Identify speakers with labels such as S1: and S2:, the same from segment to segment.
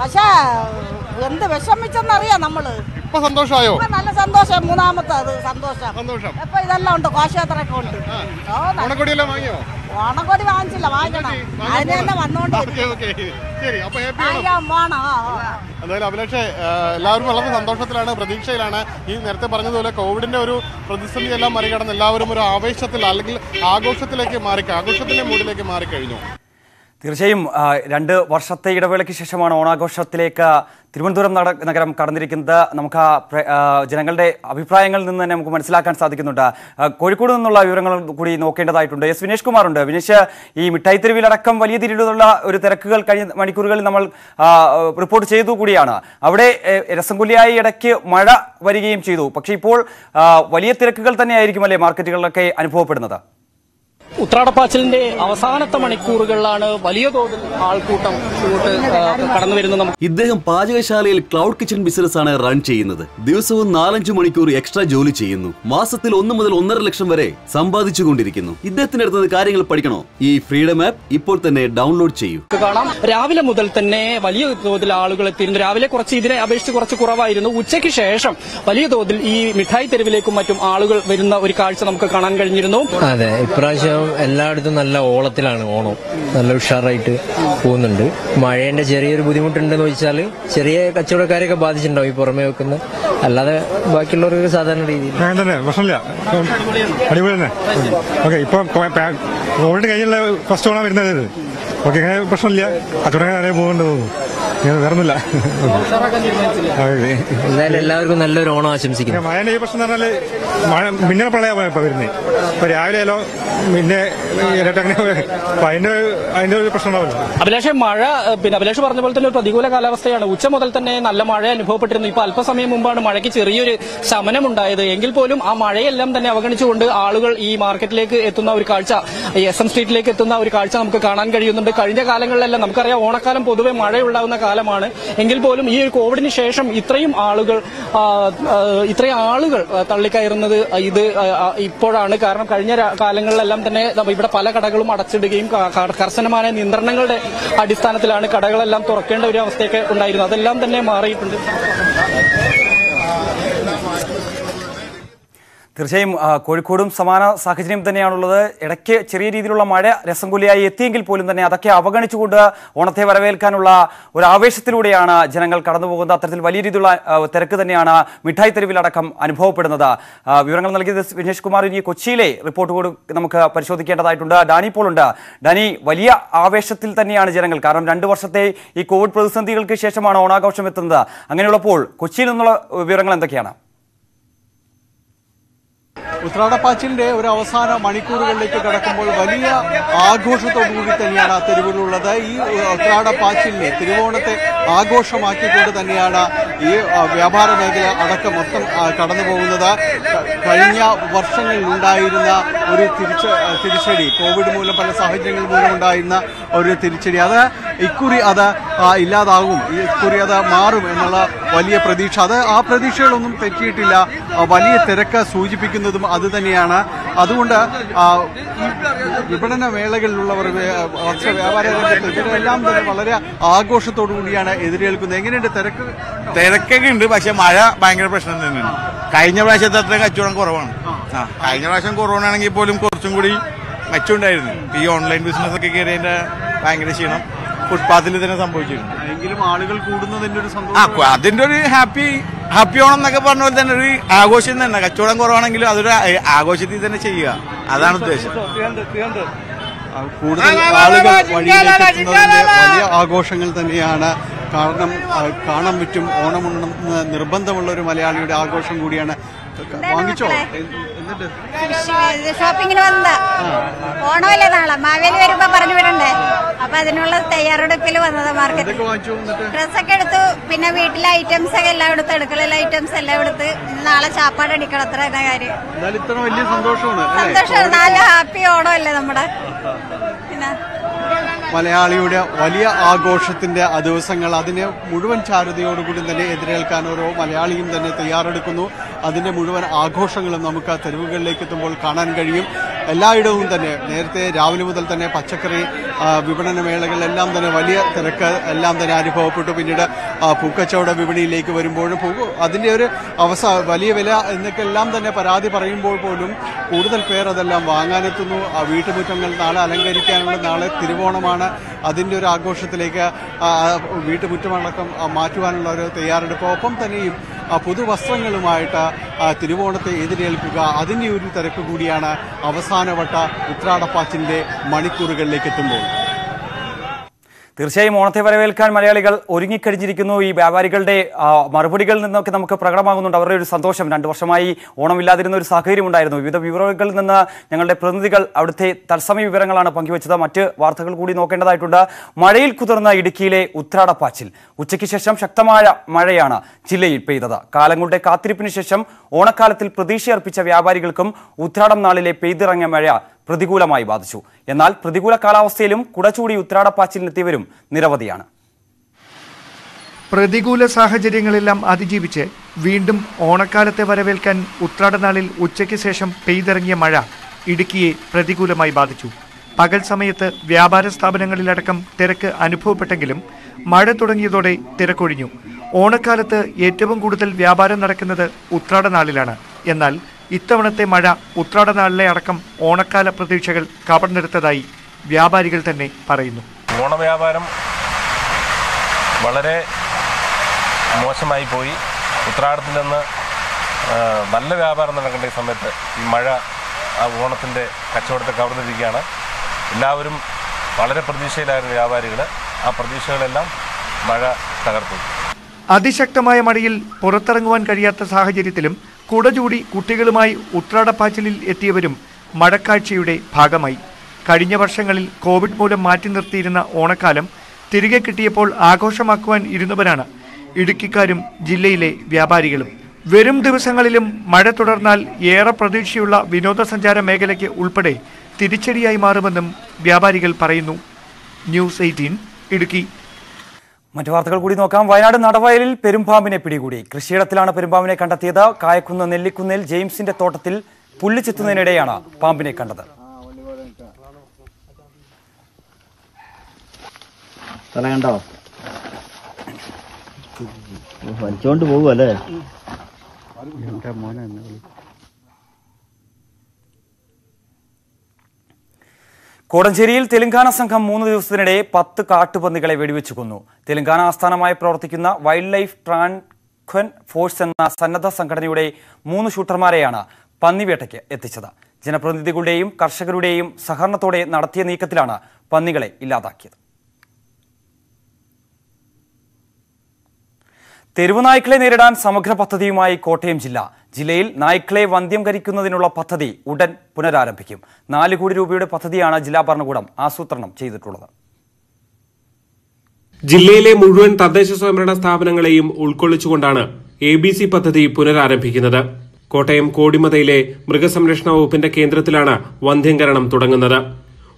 S1: പക്ഷേ എന്ത് വിഷമിച്ചെന്നറിയാം നമ്മൾ.
S2: ഇപ്പൊ സന്തോഷമായോ?
S1: നല്ല സന്തോഷം. മൂന്നാമത്തെ സന്തോഷം.
S2: സന്തോഷം.
S1: ഇപ്പൊ ഇതെല്ലാം ഉണ്ട്. ഘോഷയാത്രയൊക്കെ ഉണ്ട്.
S2: ഓണക്കൊടിയെല്ലാം വാങ്ങിയോ?
S1: ഓണക്കൊടി വാങ്ങിച്ചില്ല. വാങ്ങിക്കണം. അതിന് തന്നെ വന്നോണ്ട്.
S2: എന്തായാലും അഭിലാഷേ എല്ലാവരും വളരെ സന്തോഷത്തിലാണ് പ്രതീക്ഷയിലാണ്. ഈ നേരത്തെ പറഞ്ഞതുപോലെ കോവിഡിന്റെ ഒരു പ്രതിസന്ധി എല്ലാം മറികടന്ന് എല്ലാവരും ഒരു ആവേശത്തിൽ അല്ലെങ്കിൽ ആഘോഷത്തിലേക്ക് മാറി ആഘോഷത്തിന്റെ മൂഡിലേക്ക് മാറിക്കഴിഞ്ഞു.
S3: തീർച്ചയായും രണ്ട് വർഷത്തെ ഇടവേളയ്ക്ക് ശേഷമാണ് ഓണാഘോഷത്തിലേക്ക് തിരുവനന്തപുരം നഗരം കടന്നിരിക്കുന്നത്. നമുക്ക് ആ ജനങ്ങളുടെ അഭിപ്രായങ്ങളിൽ നിന്ന് തന്നെ നമുക്ക് മനസ്സിലാക്കാൻ സാധിക്കുന്നുണ്ട്. കോഴിക്കോട് നിന്നുള്ള വിവരങ്ങൾ കൂടി നോക്കേണ്ടതായിട്ടുണ്ട്. എസ് വിനേഷ് കുമാർ ഉണ്ട് വിനേഷ് ഈ മിഠായി തെരുവിലടക്കം വലിയ തിരിയിലുള്ള ഒരു തിരക്കുകൾ കഴിഞ്ഞ മണിക്കൂറുകളിൽ നമ്മൾ റിപ്പോർട്ട് ചെയ്തു കൂടിയാണ്. അവിടെ രസംകുല്യായി ഇടയ്ക്ക് മഴ വരികയും ചെയ്തു. പക്ഷേ ഇപ്പോൾ വലിയ തിരക്കുകൾ തന്നെയായിരിക്കും അല്ലേ മാർക്കറ്റുകളിലൊക്കെ അനുഭവപ്പെടുന്നത്?
S4: ഉത്രാടപ്പാച്ചിലിന്റെ അവസാനത്തെ മണിക്കൂറുകളിലാണ് വലിയ തോതിൽ ആൾക്കൂട്ടം ഇങ്ങോട്ട് കടന്നു വരുന്നത്
S5: ഇദ്ദേഹം പാചകശാലയിൽ ക്ലൗഡ് കിച്ചൺ ബിസിനസ് ആണ് റൺ ചെയ്യുന്നത്. ദിവസവും നാലഞ്ചു മണിക്കൂർ എക്സ്ട്രാ ജോലി ചെയ്യുന്നു. മാസത്തിൽ ഒന്ന് മുതൽ ഒന്നര ലക്ഷം വരെ സമ്പാദിച്ചുകൊണ്ടിരിക്കുന്നു. ഇദ്ദേഹത്തിന്റെ അടുത്ത് കാര്യങ്ങൾ പഠിക്കണോ? ഈ ഫ്രീഡം ആപ്പ് ഇപ്പോൾ തന്നെ ഡൗൺലോഡ് ചെയ്യൂ.
S4: കാണാം. രാവിലെ മുതൽ തന്നെ വലിയ തോതിൽ ആളുകൾ എത്തിയിരുന്നു. രാവിലെ കുറച്ച് ഇതിനെ അപേക്ഷിച്ച് കുറച്ച് കുറവായിരുന്നു. ഉച്ചയ്ക്ക് ശേഷം വലിയ തോതിൽ ഈ മിഠായി തെരുവിലേക്കും മറ്റും ആളുകൾ വരുന്ന ഒരു കാഴ്ച നമുക്ക് കാണാൻ കഴിഞ്ഞിരുന്നു.
S6: അതെ ഇപ്രാവശ്യം എല്ലായിടത്തും നല്ല ഓളത്തിലാണ് ഓണം. നല്ല ഉഷാറായിട്ട് പോകുന്നുണ്ട്. മഴേന്റെ ചെറിയൊരു ബുദ്ധിമുട്ടുണ്ടെന്ന് വെച്ചാൽ ചെറിയ കച്ചവടക്കാരെയൊക്കെ ബാധിച്ചിട്ടുണ്ടാവും ഈ പുറമെ വെക്കുന്ന. അല്ലാതെ ബാക്കിയുള്ളവർക്ക് സാധാരണ രീതിയിൽ.
S7: അങ്ങനെ തന്നെ അടിപൊളി തന്നെ ഓക്കെ ഇപ്പൊ കോവിഡ് കഴിഞ്ഞുള്ള ഫസ്റ്റ് ഓണം വരുന്നത് ഓക്കെ അങ്ങനെ പ്രശ്നമില്ല. കച്ചവടം അങ്ങനെ പോകുന്നുണ്ട് തോന്നുന്നു ഇങ്ങനെ വേറൊന്നുമില്ല.
S6: എന്തായാലും എല്ലാവർക്കും നല്ലൊരു ഓണം ആശംസിക്കുന്നു.
S7: പിന്നെ ഈ പ്രശ്നം എന്ന് പറഞ്ഞാൽ മഴ മിന്നൽ പ്രളയമാണ് ഇപ്പൊ വരുന്നത് ഇപ്പൊ രാവിലെ ആയാലോ പിന്നെ ഇരട്ട അങ്ങനെ അതിന്റെ അതിന്റെ ഒരു പ്രശ്നം ഉണ്ടാവില്ല.
S4: അഭിലാഷ് മഴ പിന്നെ അഭിലാഷ് പറഞ്ഞ പോലെ തന്നെ ഒരു പ്രതികൂല കാലാവസ്ഥയാണ്. ഉച്ച മുതൽ തന്നെ നല്ല മഴ അനുഭവപ്പെട്ടിരുന്നു. ഇപ്പൊ അല്പസമയം മുമ്പാണ് മഴയ്ക്ക് ചെറിയൊരു ശമനമുണ്ടായത്. എങ്കിൽ പോലും ആ മഴയെല്ലാം തന്നെ അവഗണിച്ചുകൊണ്ട് ആളുകൾ ഈ മാർക്കറ്റിലേക്ക് എത്തുന്ന ഒരു കാഴ്ച ഈ എസ് എം സ്ട്രീറ്റിലേക്ക് എത്തുന്ന ഒരു കാഴ്ച നമുക്ക് കാണാൻ കഴിയുന്നുണ്ട്. കഴിഞ്ഞ കാലങ്ങളിലെല്ലാം നമുക്കറിയാം ഓണക്കാലം പൊതുവെ മഴയുണ്ടാകുന്ന കാലമാണ്. എങ്കിൽ പോലും ഈ ഒരു കോവിഡിന് ശേഷം ഇത്രയും ആളുകൾ ഇത്രയും ആളുകൾ തള്ളിക്കയറുന്നത് ഇത് ഇപ്പോഴാണ്. കാരണം കഴിഞ്ഞ കാലങ്ങളിലെല്ലാം തന്നെ ഇവിടെ പല കടകളും അടച്ചിടുകയും കർശനമായ നിയന്ത്രണങ്ങളുടെ അടിസ്ഥാനത്തിലാണ് കടകളെല്ലാം തുറക്കേണ്ട ഒരു അവസ്ഥയൊക്കെ ഉണ്ടായിരുന്നത്. അതെല്ലാം തന്നെ മാറിയിട്ടുണ്ട്.
S3: തീർച്ചയായും കോഴിക്കോടും സമാന സാഹചര്യം തന്നെയാണുള്ളത്. ഇടയ്ക്ക് ചെറിയ രീതിയിലുള്ള മഴ രസംകുലിയായി എത്തിയെങ്കിൽ പോലും തന്നെ അതൊക്കെ അവഗണിച്ചുകൊണ്ട് ഓണത്തെ വരവേൽക്കാനുള്ള ഒരു ആവേശത്തിലൂടെയാണ് ജനങ്ങൾ കടന്നു പോകുന്നത്. അത്തരത്തിൽ വലിയ രീതിയിലുള്ള തിരക്ക് തന്നെയാണ് മിഠായി തെരുവിലടക്കം അനുഭവപ്പെടുന്നത്. വിവരങ്ങൾ നൽകിയത് വിനേഷ് കുമാർ. ഇനി കൊച്ചിയിലെ റിപ്പോർട്ട് കൂടി നമുക്ക് പരിശോധിക്കേണ്ടതായിട്ടുണ്ട്. ഡാനി പോളുണ്ട് ഡാനി വലിയ ആവേശത്തിൽ തന്നെയാണ് ജനങ്ങൾ. കാരണം രണ്ട് വർഷത്തെ ഈ കോവിഡ് പ്രതിസന്ധികൾക്ക് ശേഷമാണ് ഓണാഘോഷം എത്തുന്നത്. അങ്ങനെയുള്ളപ്പോൾ കൊച്ചിയിൽ നിന്നുള്ള വിവരങ്ങൾ എന്തൊക്കെയാണ്?
S8: ഉത്രാടപ്പാച്ചിലിന്റെ ഒരു അവസാന മണിക്കൂറുകളിലേക്ക് കടക്കുമ്പോൾ വലിയ ആഘോഷത്തോടുകൂടി തന്നെയാണ് തെരുവിലുള്ളത്. ഈ ഉത്രാടപ്പാച്ചിലിനെ തിരുവോണത്തെ ആഘോഷമാക്കിക്കൊണ്ട് തന്നെയാണ് ഈ വ്യാപാര മേഖല അടക്കം മൊത്തം കടന്നു പോകുന്നത് കഴിഞ്ഞ വർഷങ്ങളിൽ ഉണ്ടായിരുന്ന ഒരു തിരിച്ച തിരിച്ചടി. കോവിഡ് മൂലം പല സാഹചര്യങ്ങൾ മൂലം ഉണ്ടായിരുന്ന ഒരു തിരിച്ചടി. അത് ഇക്കുറി അത് ഇല്ലാതാകും. ഇക്കുറി അത് മാറും എന്നുള്ള വലിയ പ്രതീക്ഷ. അത് ആ പ്രതീക്ഷകളൊന്നും തെറ്റിയിട്ടില്ല. വലിയ തിരക്ക് സൂചിപ്പിക്കുന്നതും അത് തന്നെയാണ്. അതുകൊണ്ട് വിപണന മേളകളിലുള്ളവർ വേ- വസ്ത്ര വ്യാപാര രംഗത്ത് ഇവരെല്ലാം തന്നെ വളരെ ആഘോഷത്തോടു കൂടിയാണ് എതിരേൽക്കുന്നത്. എങ്ങനെയുണ്ട് തിരക്ക്?
S9: തിരക്കൊക്കെ ഉണ്ട് പക്ഷെ മഴ ഭയങ്കര പ്രശ്നം തന്നെയാണ് കഴിഞ്ഞ പ്രാവശ്യത്തെ അത്ര കച്ചവടം കുറവാണ്. ആ. കഴിഞ്ഞ പ്രാവശ്യം കൊറോണ ആണെങ്കിൽ പോലും കുറച്ചും കൂടി മെച്ചമുണ്ടായിരുന്നു. ഈ ഓൺലൈൻ ബിസിനസ് ഒക്കെ കയറിയതിന്റെ ഭയങ്കര ക്ഷീണം ഫുട്പാത്തിൽ തന്നെ സംഭവിച്ചിട്ടുണ്ട്
S8: എങ്കിലും ആളുകൾ കൂടുന്നതിന്റെ ഒരു സന്തോഷം
S9: അതിന്റെ ഒരു ഹാപ്പി ഹാപ്പി ഓണം എന്നൊക്കെ പറഞ്ഞ പോലെ തന്നെ ഒരു ആഘോഷം തന്നെ. കച്ചവടം കുറവാണെങ്കിലും അതൊരു ആഘോഷത്തിൽ തന്നെ ചെയ്യുക. അതാണ് ഉദ്ദേശം.
S8: കൂടുതൽ ആളുകൾ വഴിയിലേക്ക് എത്തുന്നതിന്റെ വലിയ ആഘോഷങ്ങൾ തന്നെയാണ്. കാരണം കാണാൻ പറ്റും ഓണമുണ്ടെന്ന് നിർബന്ധമുള്ള ഒരു മലയാളിയുടെ ആഘോഷം കൂടിയാണ് വാങ്ങിച്ചോ? എന്നിട്ട്?
S10: ഷോപ്പിങ്ങിന് വന്നതാ. ഓണമല്ലേ നാളെ? മാവേലി വരുമ്പോ പറഞ്ഞു വിടണ്ടേ? അപ്പൊ അതിനുള്ള തയ്യാറെടുപ്പിൽ വന്നതാ മാർക്കറ്റ് ഡ്രസ്സൊക്കെ എടുത്തു. പിന്നെ വീട്ടിലെ ഐറ്റംസ് ഒക്കെ എല്ലാം എടുത്ത്. അടുക്കളയിലെ ഐറ്റംസ് എല്ലാം എടുത്ത്. നാളെ ചാപ്പാട് അടിക്കണം. അത്ര എന്ന കാര്യം.
S8: സന്തോഷമാണ്
S10: നല്ല ഹാപ്പി ഓണമല്ലേ നമ്മുടെ? പിന്നെ?
S8: മലയാളിയുടെ വലിയ ആഘോഷത്തിന്റെ ആ ദിവസങ്ങൾ അതിനെ മുഴുവൻ ചാരുതയോടുകൂടി തന്നെ എതിരേൽക്കാൻ ഓരോ മലയാളിയും തന്നെ തയ്യാറെടുക്കുന്നു. അതിന്റെ മുഴുവൻ ആഘോഷങ്ങളും നമുക്ക് ആ തെരുവുകളിലേക്ക് എത്തുമ്പോൾ കാണാൻ കഴിയും. എല്ലായിടവും തന്നെ നേരത്തെ രാവിലെ മുതൽ തന്നെ പച്ചക്കറി വിപണന മേളകളിലെല്ലാം തന്നെ വലിയ തിരക്ക് എല്ലാം തന്നെ അനുഭവപ്പെട്ടു. പിന്നീട് പൂക്കച്ചവട വിപണിയിലേക്ക് വരുമ്പോഴും പൂ അതിന്റെ ഒരു അവസ വലിയ വില എന്നൊക്കെ എല്ലാം തന്നെ പരാതി പറയുമ്പോൾ പോലും കൂടുതൽ പേർ അതെല്ലാം വാങ്ങാനെത്തുന്നു. ആ വീട്ടുമുറ്റങ്ങൾ നാളെ അലങ്കരിക്കാനുള്ള നാളെ തിരുവോണമാണ്. അതിന്റെ ഒരു ആഘോഷത്തിലേക്ക് വീട്ടുമുറ്റമടക്കം മാറ്റുവാനുള്ള ഒരു തയ്യാറെടുപ്പ്. ഒപ്പം തന്നെയും പുതുവസ്ത്രങ്ങളുമായിട്ട് തിരുവോണത്തെ എതിരേൽക്കുക അതിന്റെ ഒരു തിരക്ക് കൂടിയാണ് അവസാനവട്ട ഉത്രാടപ്പാച്ചിന്റെ മണിക്കൂറുകളിലേക്ക് എത്തുമ്പോൾ.
S3: തീർച്ചയായും ഓണത്തെ വരവേൽക്കാൻ മലയാളികൾ ഒരുങ്ങിക്കഴിഞ്ഞിരിക്കുന്നു. ഈ വ്യാപാരികളുടെ മറുപടികളിൽ നിന്നൊക്കെ നമുക്ക് പ്രകടമാകുന്നുണ്ട്. അവരുടെ ഒരു സന്തോഷം. രണ്ടു വർഷമായി ഓണമില്ലാതിരുന്ന ഒരു സാഹചര്യം ഉണ്ടായിരുന്നു. വിവിധ വിവരങ്ങളിൽ നിന്ന് ഞങ്ങളുടെ പ്രതിനിധികൾ അവിടുത്തെ തത്സമയ വിവരങ്ങളാണ് പങ്കുവച്ചത്. മറ്റ് വാർത്തകൾ കൂടി നോക്കേണ്ടതായിട്ടുണ്ട്. മഴയിൽ കുതിർന്ന ഇടുക്കിയിലെ ഉത്രാടപ്പാച്ചിൽ. ഉച്ചയ്ക്ക് ശേഷം ശക്തമായ മഴയാണ് ജില്ലയിൽ പെയ്തത്. കാലങ്ങളുടെ കാത്തിരിപ്പിന് ശേഷം ഓണക്കാലത്തിൽ പ്രതീക്ഷയർപ്പിച്ച വ്യാപാരികൾക്കും ഉത്രാടം നാളിലെ പെയ്തിറങ്ങിയ മഴ പ്രതികൂലമായി ബാധിച്ചു. എന്നാൽ പ്രതികൂല കാലാവസ്ഥയിലും കുടചൂടി ഉത്രാടപ്പാച്ചിലിനെത്തിയവരും നിരവധിയാണ്.
S11: പ്രതികൂല സാഹചര്യങ്ങളെല്ലാം അതിജീവിച്ച് വീണ്ടും ഓണക്കാലത്തെ വരവേൽക്കാൻ ഉത്രാടനാളിൽ ഉച്ചയ്ക്ക് ശേഷം പെയ്തിറങ്ങിയ മഴ ഇടുക്കിയെ പ്രതികൂലമായി ബാധിച്ചു. പകൽ സമയത്ത് വ്യാപാര സ്ഥാപനങ്ങളിലടക്കം തിരക്ക് അനുഭവപ്പെട്ടെങ്കിലും മഴ തുടങ്ങിയതോടെ തിരക്കൊഴിഞ്ഞു. ഓണക്കാലത്ത് ഏറ്റവും കൂടുതൽ വ്യാപാരം നടക്കുന്നത് ഉത്രാടനാളിലാണ് എന്നാൽ ഇത്തവണത്തെ മഴ ഉത്രാടനാളിലെ അടക്കം ഓണക്കാല പ്രതീക്ഷകൾ കവർന്നെടുത്തതായി വ്യാപാരികൾ തന്നെ പറയുന്നു.
S12: ഓണവ്യാപാരം വളരെ മോശമായി പോയി. ഉത്രാടത്തിൽ നിന്ന് നല്ല വ്യാപാരം നടക്കേണ്ട ഈ സമയത്ത് ഈ മഴ ആ ഓണത്തിന്റെ കച്ചവടത്തെ കവർന്നിരിക്കുകയാണ് എല്ലാവരും വളരെ പ്രതീക്ഷയിലായിരുന്നു വ്യാപാരികൾ ആ പ്രതീക്ഷകളെല്ലാം മഴ തകർത്തു.
S11: അതിശക്തമായ മഴയിൽ പുറത്തിറങ്ങുവാൻ കഴിയാത്ത സാഹചര്യത്തിലും കുടചൂടി കുട്ടികളുമായി ഉത്രാടപ്പാച്ചിലിൽ എത്തിയവരും മഴക്കാഴ്ചയുടെ ഭാഗമായി. കഴിഞ്ഞ വർഷങ്ങളിൽ കോവിഡ് മൂലം മാറ്റി നിർത്തിയിരുന്ന ഓണക്കാലം തിരികെ കിട്ടിയപ്പോൾ ആഘോഷമാക്കുവാൻ ഇരുന്നവരാണ്. ഇടുക്കിക്കാരും ജില്ലയിലെ വ്യാപാരികളും. വരും ദിവസങ്ങളിലും മഴ തുടർന്നാൽ ഏറെ പ്രതീക്ഷയുള്ള വിനോദസഞ്ചാര മേഖലയ്ക്ക് ഉൾപ്പെടെ തിരിച്ചടിയായി മാറുമെന്നും വ്യാപാരികൾ പറയുന്നു. News Eighteen Idukki.
S3: മറ്റു വാർത്തകൾ കൂടി നോക്കാം. വയനാട് നടവയലിൽ പെരുമ്പാമ്പിനെ പിടികൂടി. കൃഷിയിടത്തിലാണ് പെരുമ്പാമ്പിനെ കണ്ടെത്തിയത്. കായക്കുന്ന് നെല്ലിക്കുന്നിൽ ജെയിംസിന്റെ തോട്ടത്തിൽ പുല്ല് ചെത്തുന്നതിനിടെയാണ് പാമ്പിനെ കണ്ടത്.
S13: തല കണ്ടോ? വലിച്ചോണ്ട് പോവല്ലേ
S3: കോടഞ്ചേരിയിൽ തെലങ്കാന സംഘം മൂന്ന് ദിവസത്തിനിടെ പത്ത് കാട്ടുപന്നികളെ വെടിവെച്ചു കൊന്നു. തെലങ്കാന ആസ്ഥാനമായി പ്രവർത്തിക്കുന്ന വൈൽഡ് ലൈഫ് ട്രാൻക്വൻ ഫോഴ്സ് എന്ന സന്നദ്ധ സംഘടനയുടെ മൂന്ന് ഷൂട്ടർമാരെയാണ് പന്നിവേട്ടയ്ക്ക് എത്തിച്ചത്. ജനപ്രതിനിധികളുടെയും കർഷകരുടെയും സഹകരണത്തോടെ നടത്തിയ നീക്കത്തിലാണ് പന്നികളെ ഇല്ലാതാക്കിയത്. തെരുവ് നായ്ക്കളെ നേരിടാൻ സമഗ്ര പദ്ധതിയുമായി കോട്ടയം ജില്ല. ജില്ലയിൽ നായ്ക്കളെ വന്ധ്യം കരിക്കുന്നതിനുള്ള പദ്ധതി ഉടൻ പുനരാരംഭിക്കും. നാല് കോടി രൂപയുടെ പദ്ധതിയാണ് ജില്ലാ ഭരണകൂടം ആസൂത്രണം ചെയ്തിട്ടുള്ളത്.
S14: ജില്ലയിലെ മുഴുവൻ തദ്ദേശ സ്വയംഭരണ സ്ഥാപനങ്ങളെയും ഉൾക്കൊള്ളിച്ചുകൊണ്ടാണ് എ ബി സി പദ്ധതി പുനരാരംഭിക്കുന്നത്. കോട്ടയം കോടിമതയിലെ മൃഗസംരക്ഷണ വകുപ്പിന്റെ കേന്ദ്രത്തിലാണ് വന്ധ്യംകരണം തുടങ്ങുന്നത്.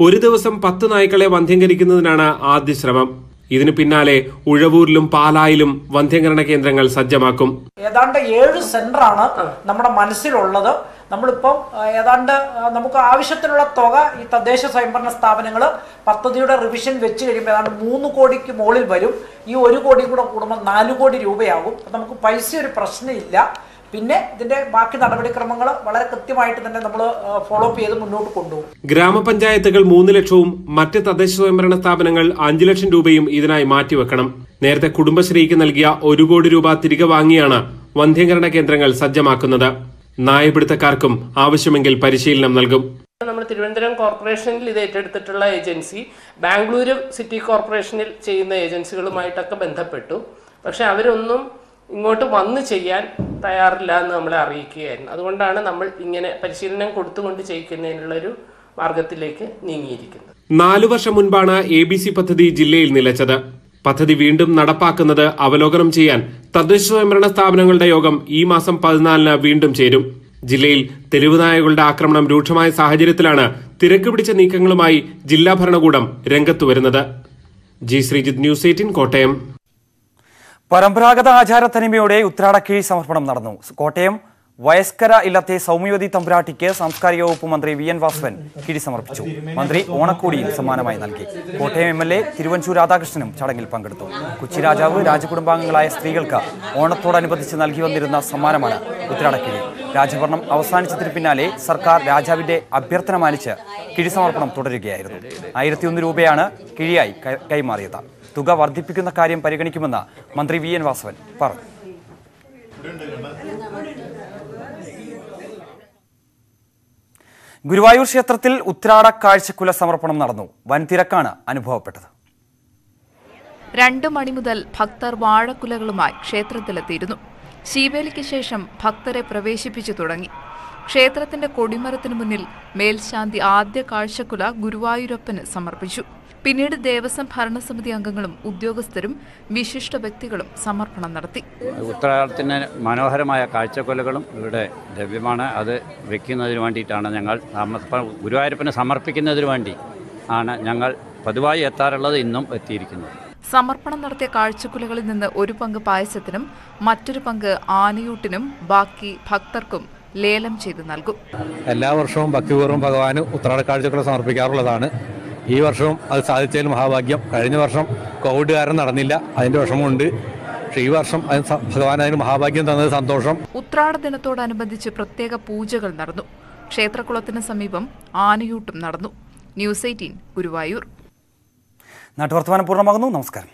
S14: ഒരു ദിവസം പത്ത് നായ്ക്കളെ വന്ധ്യംകരിക്കുന്നതിനാണ് ആദ്യ ശ്രമം. ഇതിനു പിന്നാലെ ഉഴവൂരിലും പാലായിലും വന്ധ്യംകരണ കേന്ദ്രങ്ങൾ സജ്ജമാക്കും.
S15: ഏതാണ്ട് ഏഴ് സെന്ററാണ് നമ്മുടെ മനസ്സിലുള്ളത്. നമ്മളിപ്പം ഏതാണ്ട് നമുക്ക് ആവശ്യത്തിനുള്ള തുക ഈ തദ്ദേശ സ്വയംഭരണ സ്ഥാപനങ്ങൾ പദ്ധതിയുടെ റിവിഷൻ വെച്ച് കഴിയുമ്പോൾ ഏതാണ്ട് മൂന്ന് കോടിക്ക് മുകളിൽ വരും. ഈ ഒരു കോടി കൂടെ കൂടുമ്പോൾ നാല് കോടി രൂപയാകും. നമുക്ക് പൈസ ഒരു പ്രശ്നമില്ല. പിന്നെ ഇതിന്റെ ബാക്കി നടപടിക്രമങ്ങൾ വളരെ കൃത്യമായിട്ട് തന്നെ നമ്മൾ ഫോളോ അപ്പ് ചെയ്ത് മുന്നോട്ട് കൊണ്ടുപോകും.
S14: ഗ്രാമപഞ്ചായത്തുകൾ മൂന്ന് ലക്ഷവും മറ്റ് തദ്ദേശ സ്വയംഭരണ സ്ഥാപനങ്ങൾ അഞ്ചു ലക്ഷം രൂപയും ഇതിനായി മാറ്റിവെക്കണം. നേരത്തെ കുടുംബശ്രീക്ക് നൽകിയ ഒരു കോടി രൂപ തിരികെ വാങ്ങിയാണ് വന്ധ്യംകരണ കേന്ദ്രങ്ങൾ സജ്ജമാക്കുന്നത്. നായപിടുത്തക്കാർക്കും ആവശ്യമെങ്കിൽ പരിശീലനം നൽകും.
S16: നമ്മൾ തിരുവനന്തപുരം കോർപ്പറേഷനിൽ ഇത് ഏറ്റെടുത്തിട്ടുള്ള ഏജൻസി ബാംഗ്ലൂരു സിറ്റി കോർപ്പറേഷനിൽ ചെയ്യുന്ന ഏജൻസികളുമായിട്ടൊക്കെ ബന്ധപ്പെട്ടു. പക്ഷെ അവരൊന്നും ഇങ്ങോട്ട് വന്ന് ചെയ്യാൻ തയ്യാറില്ല എന്ന് നമ്മളെ അറിയിക്കുകയായിരുന്നു. അതുകൊണ്ടാണ് നമ്മൾ ഇങ്ങനെ പരിശീലനം കൊടുത്തുകൊണ്ട് ചെയ്യിക്കുന്നതിനുള്ളൊരു മാർഗത്തിലേക്ക് നീങ്ങിയിരിക്കുന്നത്.
S14: നാലു വർഷം മുൻപാണ് എ ബി സി പദ്ധതി ജില്ലയിൽ നിലച്ചത്. പദ്ധതി വീണ്ടും നടപ്പാക്കുന്നത് അവലോകനം ചെയ്യാൻ തദ്ദേശ സ്വയംഭരണ സ്ഥാപനങ്ങളുടെ യോഗം ഈ മാസം പതിനാലിന് വീണ്ടും ചേരും. ജില്ലയിൽ തെരുവുനായകളുടെ ആക്രമണം രൂക്ഷമായ സാഹചര്യത്തിലാണ് തിരക്ക് പിടിച്ച നീക്കങ്ങളുമായി ജില്ലാ ഭരണകൂടം രംഗത്തു വരുന്നത്. G Sreejith News Eighteen Kottayam.
S3: പരമ്പരാഗത ആചാര തനിമയോടെ ഉത്രാടക്കിഴി സമർപ്പണം നടന്നു. കോട്ടയം വയസ്കര ഇല്ലത്തെ സൗമ്യവതി തമ്പുരാട്ടിക്ക് സാംസ്കാരിക വകുപ്പ് മന്ത്രി വി എൻ വാസവൻ കിഴി സമർപ്പിച്ചു. മന്ത്രി ഓണക്കോടിയിൽ സമ്മാനമായി നൽകി. Kottayam M L A Thiruvanchoor രാധാകൃഷ്ണനും ചടങ്ങിൽ പങ്കെടുത്തു. കൊച്ചി രാജാവ് രാജകുടുംബാംഗങ്ങളായ സ്ത്രീകൾക്ക് ഓണത്തോടനുബന്ധിച്ച് നൽകി വന്നിരുന്ന സമ്മാനമാണ് ഉത്രാടക്കിഴി രാജഭരണം അവസാനിച്ചതിന് പിന്നാലെ സർക്കാർ രാജാവിന്റെ അഭ്യർത്ഥന മാനിച്ച് കിഴി സമർപ്പണം തുടരുകയായിരുന്നു. ആയിരത്തി ഒന്ന് രൂപയാണ് കിഴിയായി കൈമാറിയത്. തുക വർദ്ധിപ്പിക്കുന്ന കാര്യം പരിഗണിക്കുമെന്ന് മന്ത്രി വി എൻ വാസവൻ പറഞ്ഞു. ഗുരുവായൂർ ക്ഷേത്രത്തിൽ ഉത്രാട കാഴ്ചക്കുല സമർപ്പണം നടന്നു. വൻ തിരക്കാണ് അനുഭവപ്പെട്ടത്.
S17: രണ്ടു മണി മുതൽ ഭക്തർ വാഴക്കുലകളുമായി ക്ഷേത്രത്തിലെത്തിയിരുന്നു. ശീവേലിക്ക് ശേഷം ഭക്തരെ പ്രവേശിപ്പിച്ചു തുടങ്ങി. ക്ഷേത്രത്തിന്റെ കൊടിമരത്തിനു മുന്നിൽ മേൽശാന്തി ആദ്യ കാഴ്ചക്കുല ഗുരുവായൂരപ്പന് സമർപ്പിച്ചു. പിന്നീട് ദേവസ്വം ഭരണസമിതി അംഗങ്ങളും ഉദ്യോഗസ്ഥരും വിശിഷ്ട വ്യക്തികളും സമർപ്പണം നടത്തി.
S18: ഉത്തരാടത്തിന് മനോഹരമായ കാഴ്ചക്കൊലകളും ഇവിടെ ലഭ്യമാണ്. അത് വെക്കുന്നതിന് വേണ്ടിയിട്ടാണ് ഞങ്ങൾ ഗുരുവായൂരപ്പന് സമർപ്പിക്കുന്നതിന് വേണ്ടി ആണ് ഞങ്ങൾ പതിവായി എത്താറുള്ളത് ഇന്നും എത്തിയിരിക്കുന്നത്.
S17: സമർപ്പണം നടത്തിയ കാഴ്ചക്കുലകളിൽ നിന്ന് ഒരു പങ്ക് പായസത്തിനും മറ്റൊരു പങ്ക് ആനയൂട്ടിനും ബാക്കി ഭക്തർക്കും ലേലം ചെയ്ത് നൽകും.
S19: എല്ലാ വർഷവും ഭക്തിപൂർവം ഭഗവാന് ഉത്രാട കാഴ്ചക്കുല സമർപ്പിക്കാറുള്ളതാണ്. ഈ വർഷവും അത് സാധിച്ചതിൽ മഹാഭാഗ്യം. കഴിഞ്ഞ വർഷം കോവിഡ് കാരണം നടന്നില്ല അതിന്റെ വിഷമമുണ്ട്. പക്ഷേ ഈ വർഷം ഭഗവാൻ അതിന് മഹാഭാഗ്യം തന്നത് സന്തോഷം.
S17: ഉത്രാട ദിനത്തോടനുബന്ധിച്ച് പ്രത്യേക പൂജകൾ നടന്നു. ക്ഷേത്രകുളത്തിന് സമീപം ആനയൂട്ടും നടന്നു. News Eighteen Guruvayur.
S3: നാട്ടുവർത്തമാനം പൂർണമാകുന്നു. നമസ്കാരം.